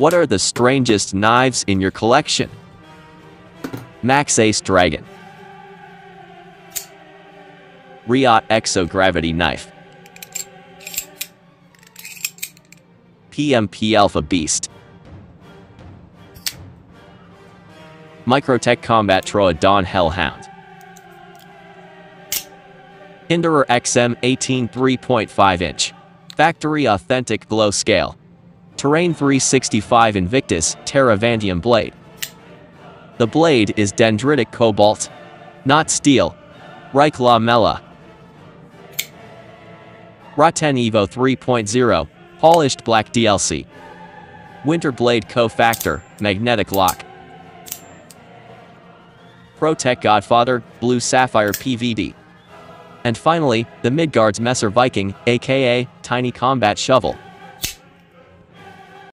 What are the strangest knives in your collection? Maxace Dragon. Riot Exogravity Knife. PMP Alpha Beast. Microtech Combat Troodon Hellhound. Hinderer XM 18 3.5 inch. Factory Authentic Glow Scale Terrain 365 Invictus Terra Terravantium Blade. The blade is dendritic cobalt, not steel, Reich Lamella Raten Evo 3.0 Polished Black DLC Winter Blade Co-Factor Magnetic Lock. ProTech Godfather, Blue Sapphire PVD. And finally, the Midgard's Messer Viking, aka Tiny Combat Shovel.